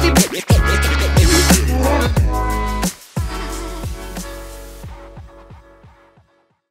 the